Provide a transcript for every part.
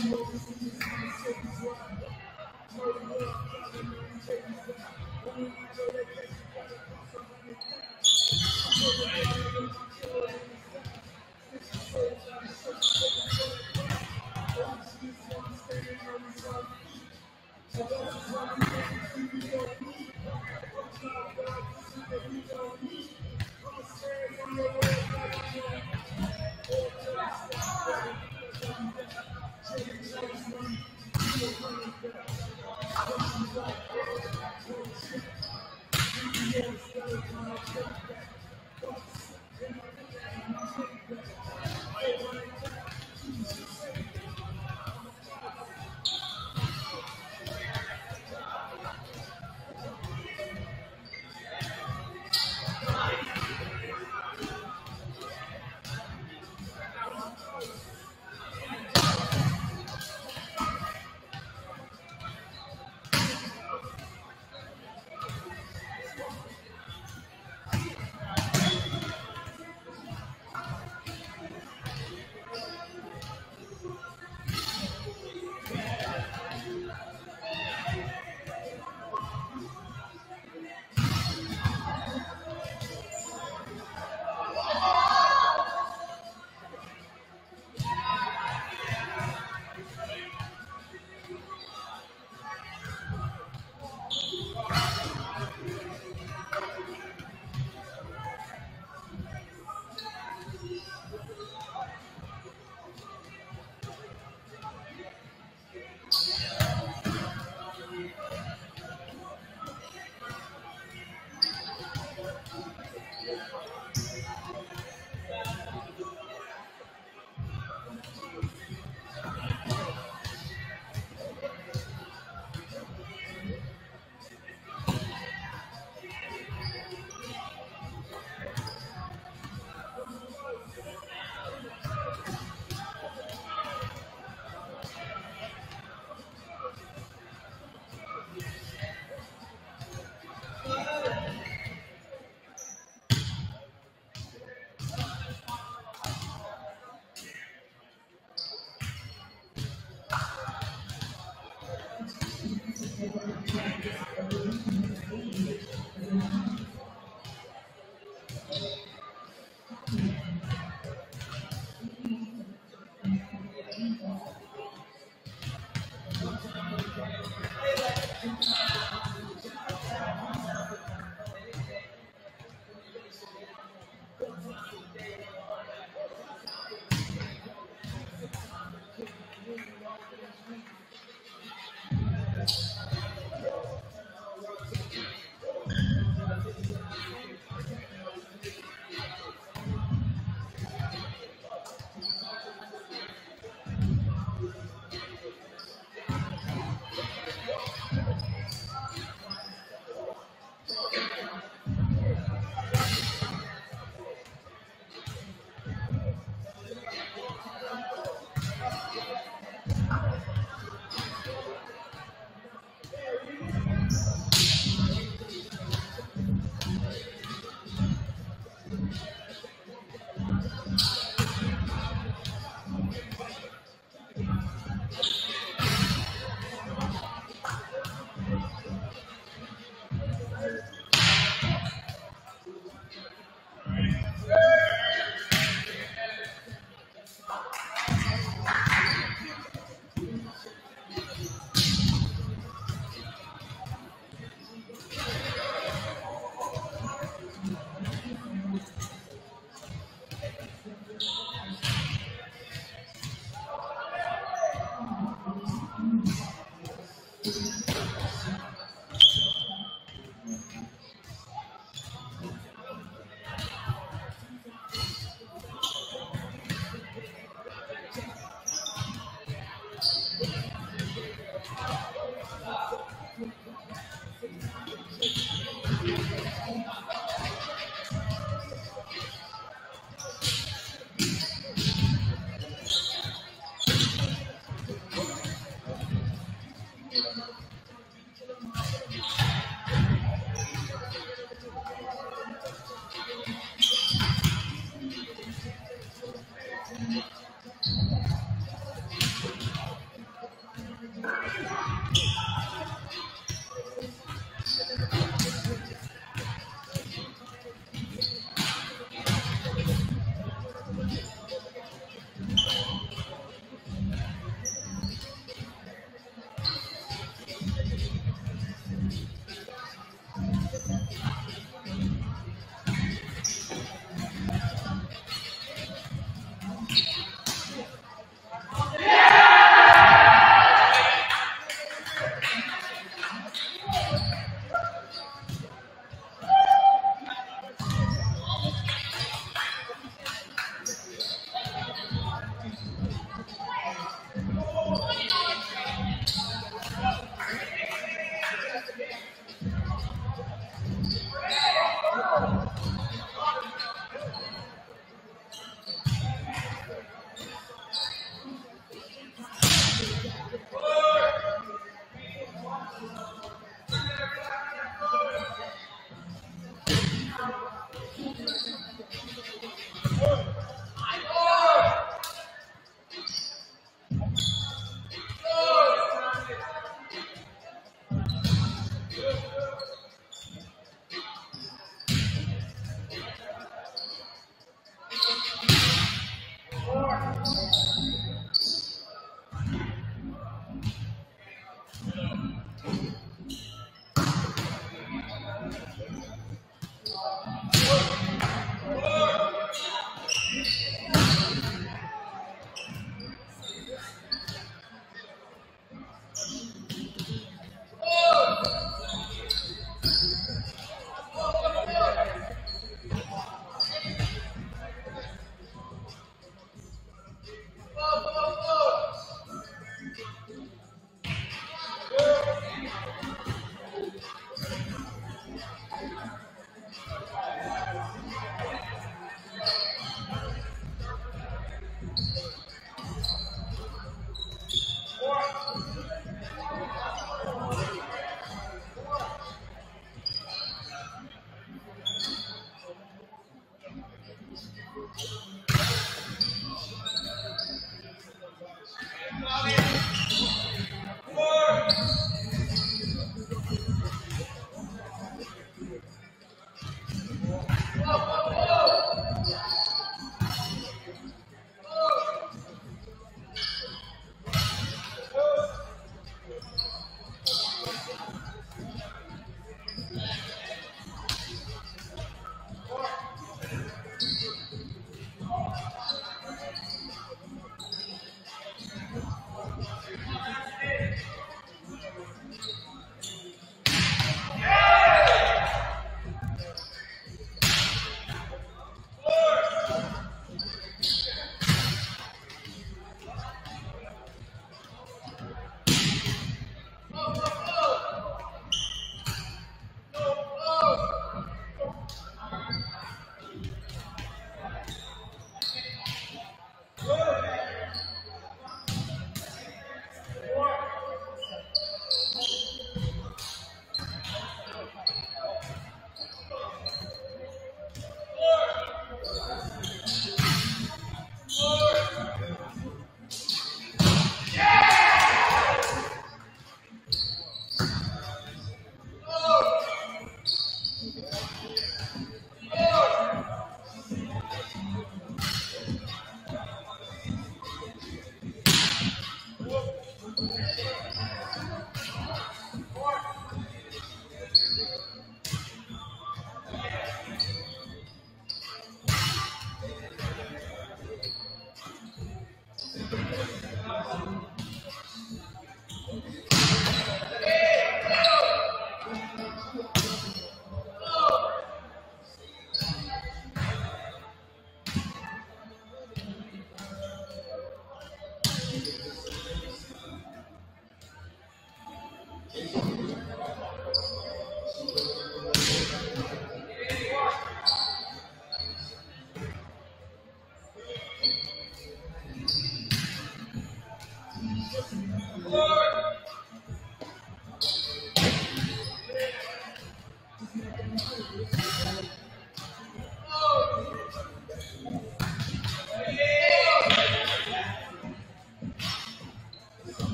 Thank you.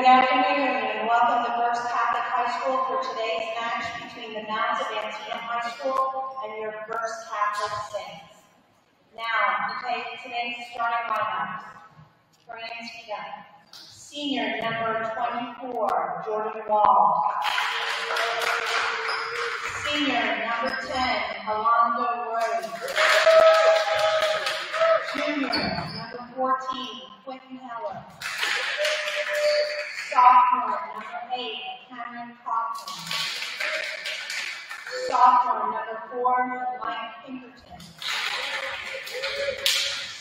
Good afternoon and welcome to Berks Catholic High School for today's match between the Mounds of Antietam High School and your Berks Catholic Saints. Now, to today's starting lineups. Antietam, senior number 24, Jordan Wall. Senior number 10, Alonzo Rose. Junior Sophomore number 8, Cameron Coughlin. Sophomore number 4, Mike Pinkerton.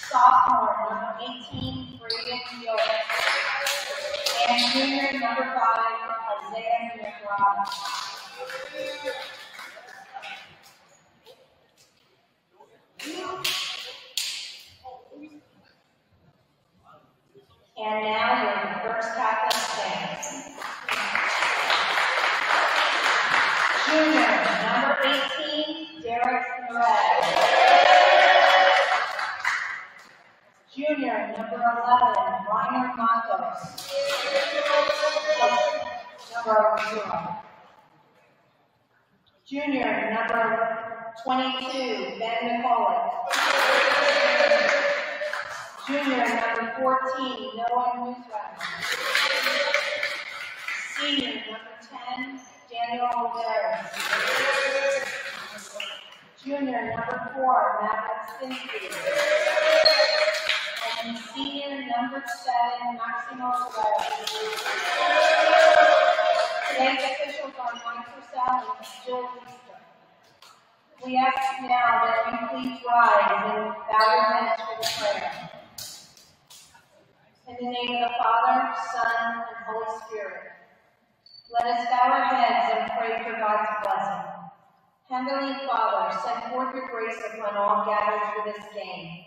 Sophomore number 18, Braden York. And junior number 5, Isaiah McBride. And now number 11, Ryan Matos. Number zero. Junior, number 22, Ben McCullough. Junior, number 14, Noah Newsweather. Senior, number 10, Daniel Rivera. Junior, number 4, Matt Stinsky. And senior, number 7, Maximo Rivera. Today's officials are Mike Purcell and Jill Easter. We ask now that you please rise and bow your heads for the prayer. In the name of the Father, Son, and Holy Spirit, let us bow our heads and pray for God's blessing. Heavenly Father, send forth your grace upon all gathered for this game.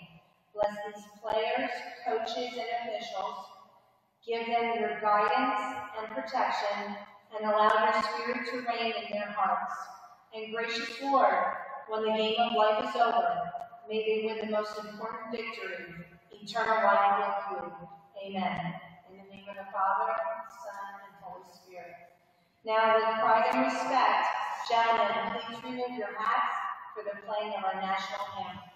Bless these players, coaches, and officials. Give them your guidance and protection, and allow your spirit to reign in their hearts. And gracious Lord, when the game of life is over, may they win the most important victory, eternal life with you. Amen. In the name of the Father, Son, and Holy Spirit. Now, with pride and respect, gentlemen, please remove your hats for the playing of our national anthem.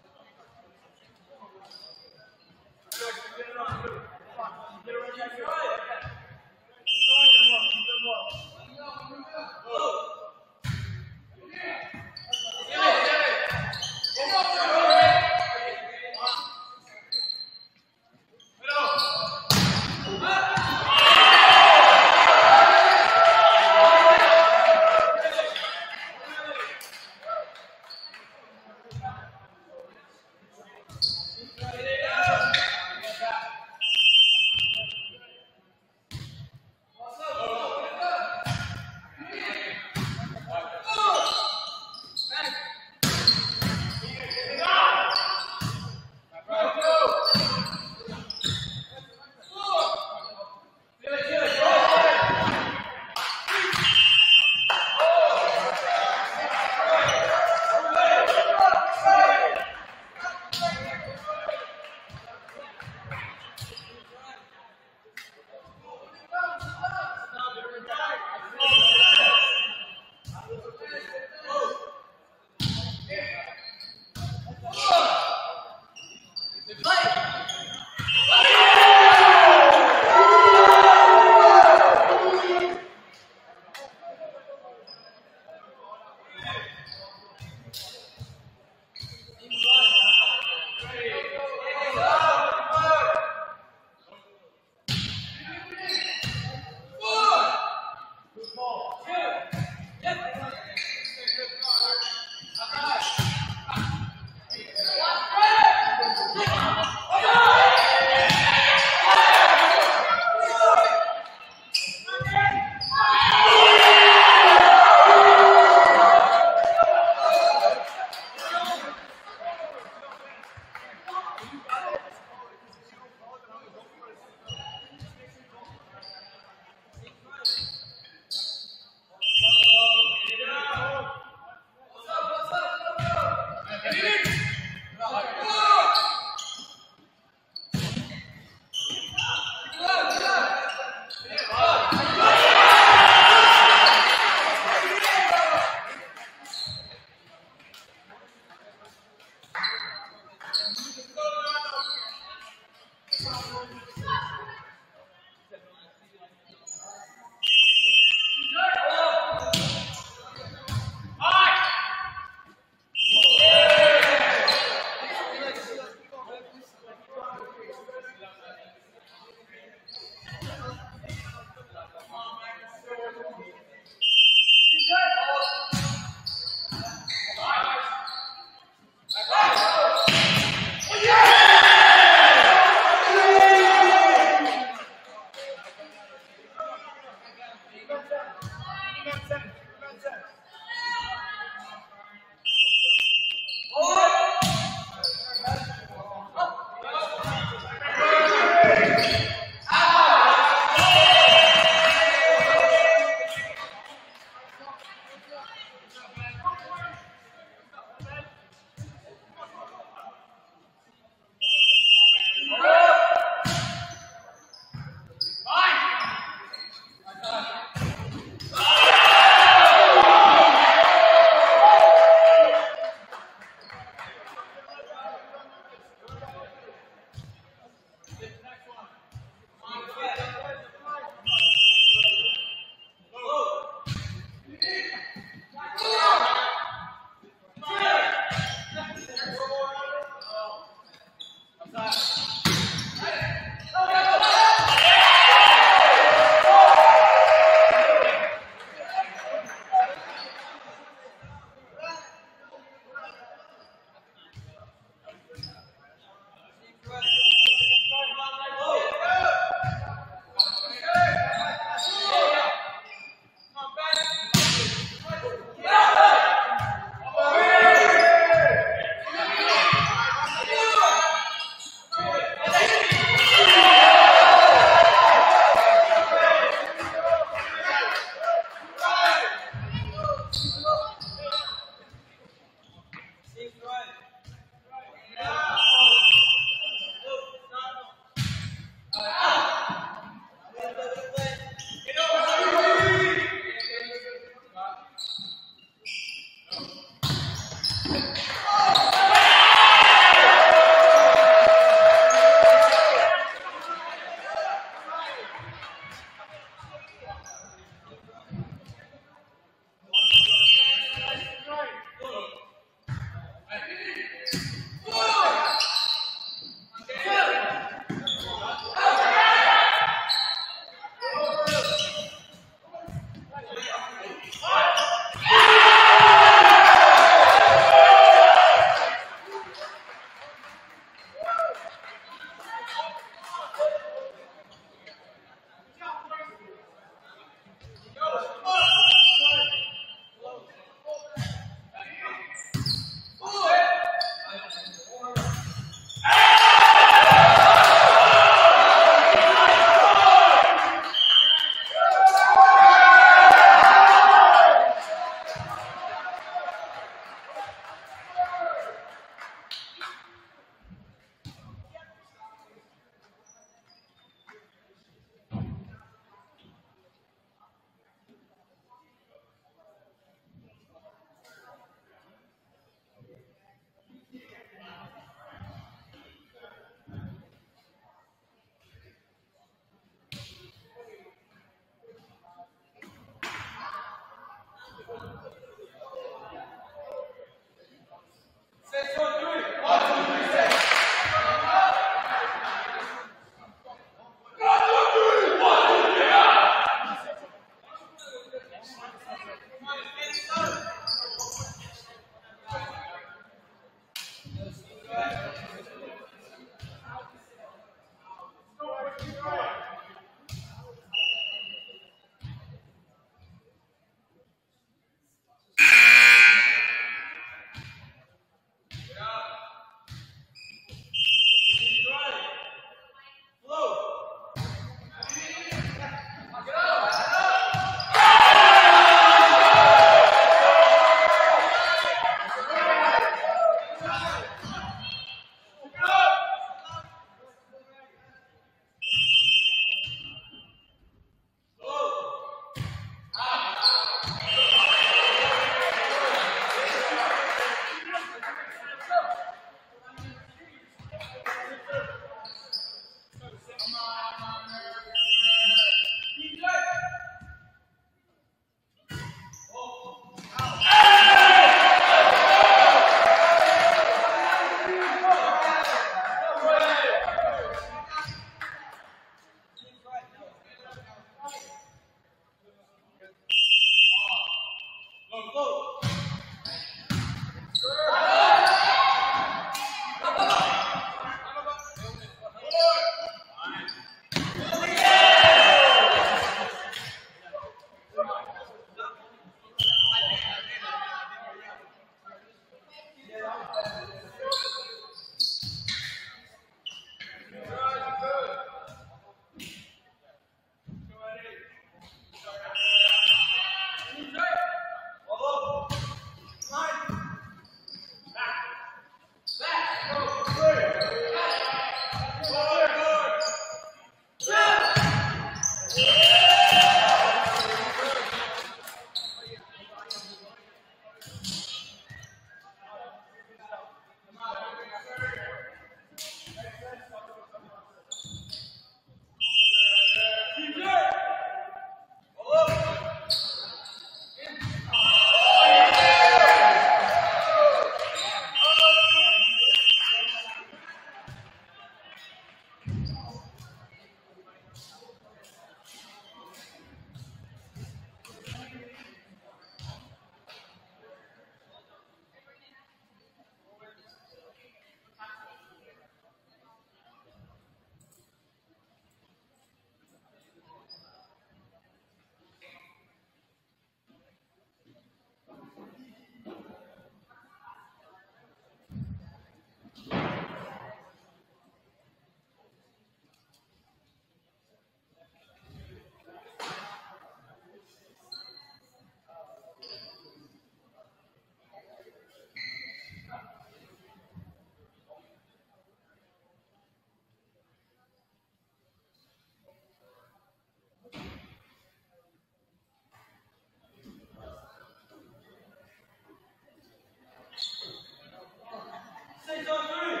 Say something.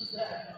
José.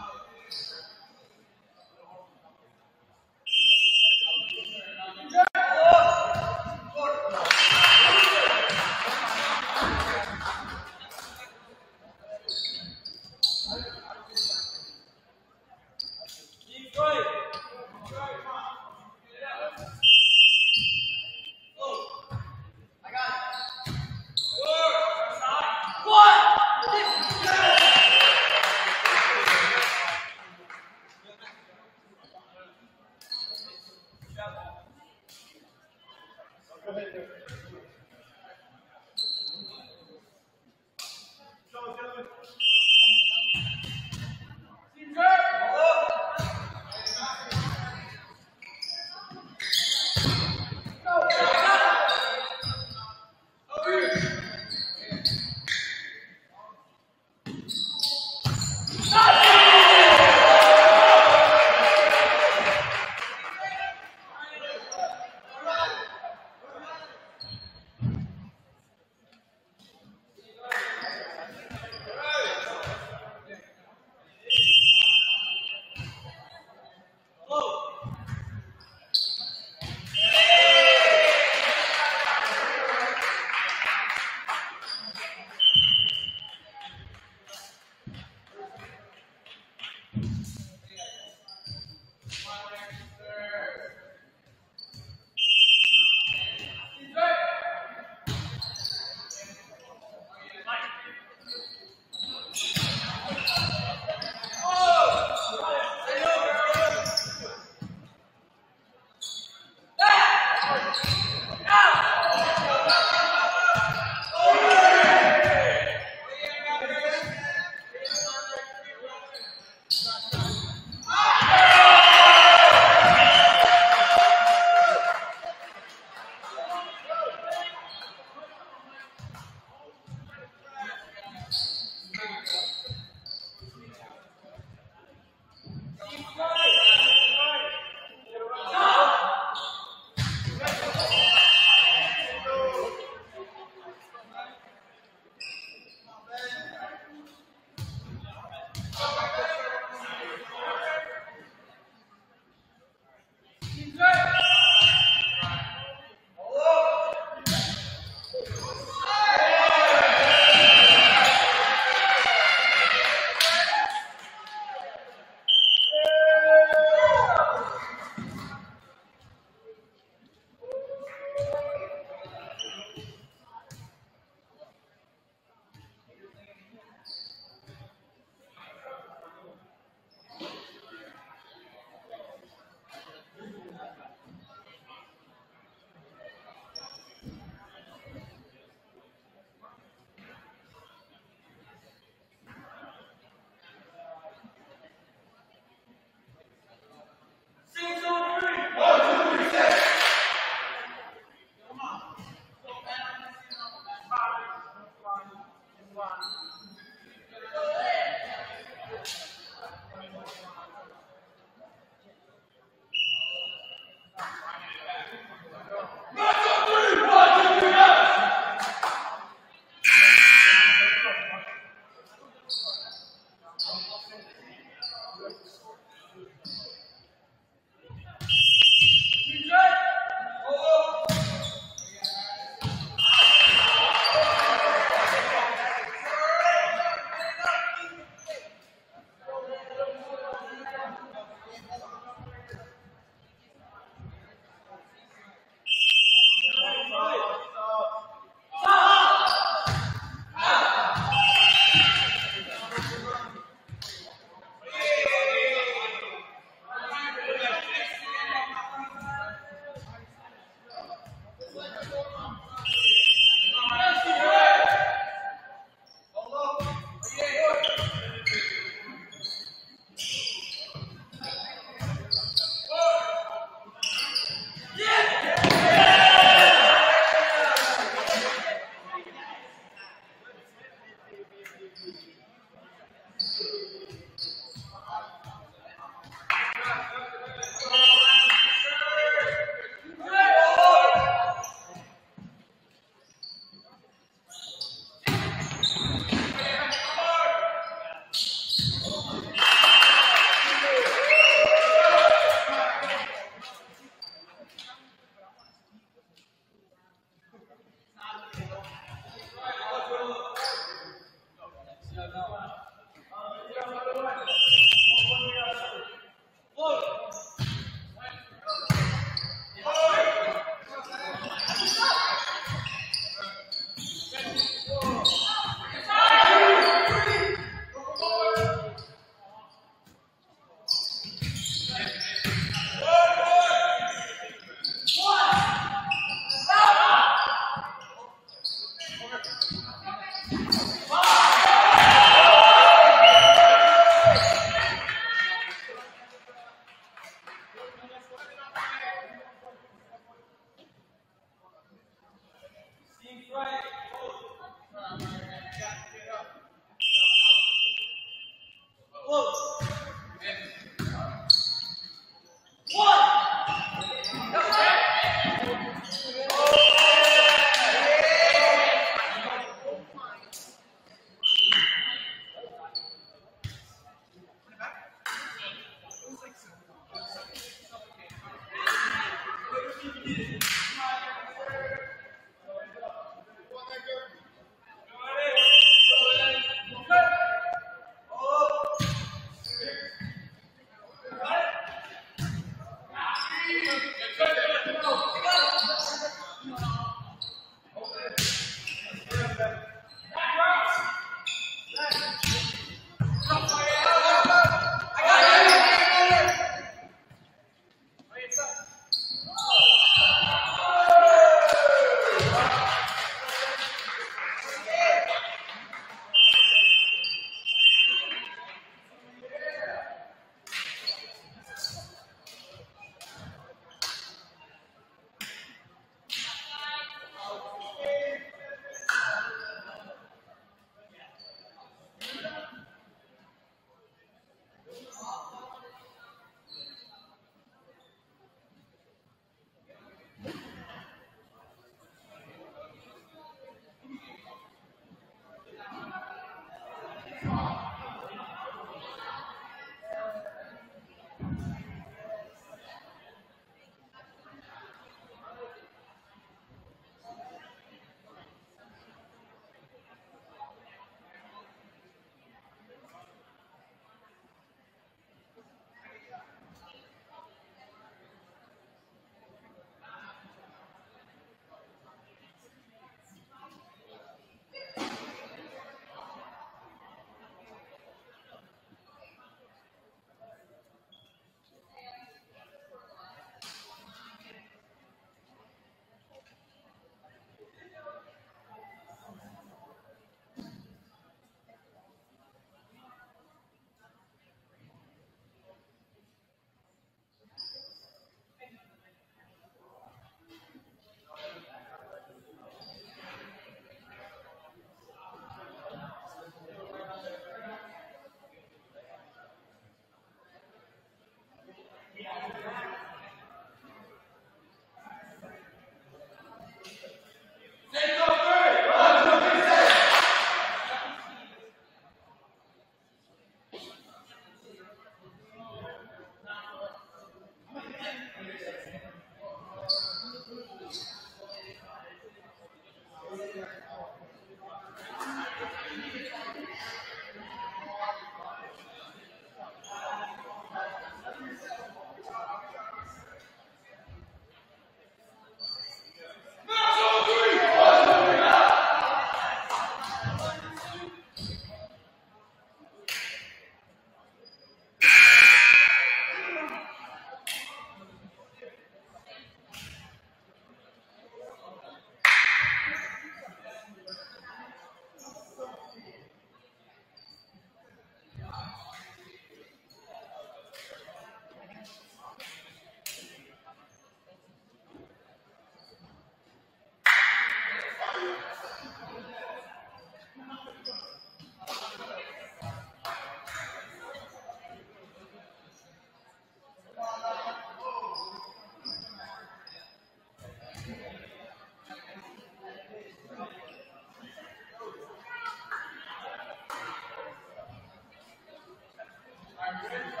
Sir.